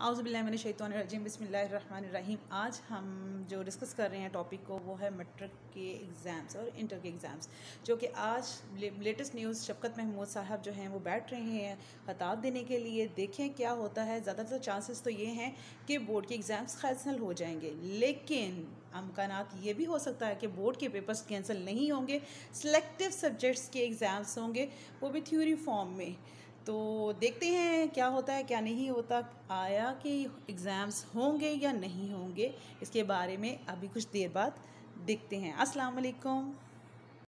आउज़बिल्लिनशैतरजीम बसमीम आज हम जो डिस्कस कर रहे हैं टॉपिक को, वो है मेट्रिक के एग्ज़ाम्स और इंटर के एग्ज़ाम्स, जो कि आज लेटेस्ट न्यूज़ शफकत महमूद साहब जो हैं, वो बैठ रहे हैं ख़ताब देने के लिए। देखें क्या होता है। ज़्यादातर चांसेस तो ये हैं कि बोर्ड के एग्ज़ाम्स कैंसिल हो जाएँगे। लेकिन अमकान ये भी हो सकता है कि बोर्ड के पेपर्स कैंसिल नहीं होंगे, सेलेक्टिव सब्जेक्ट्स के एग्ज़ाम्स होंगे, वो भी थ्योरी फॉर्म में। तो देखते हैं क्या होता है, क्या नहीं होता, आया कि एग्ज़ाम्स होंगे या नहीं होंगे, इसके बारे में अभी कुछ देर बाद देखते हैं। अस्सलाम वालेकुम।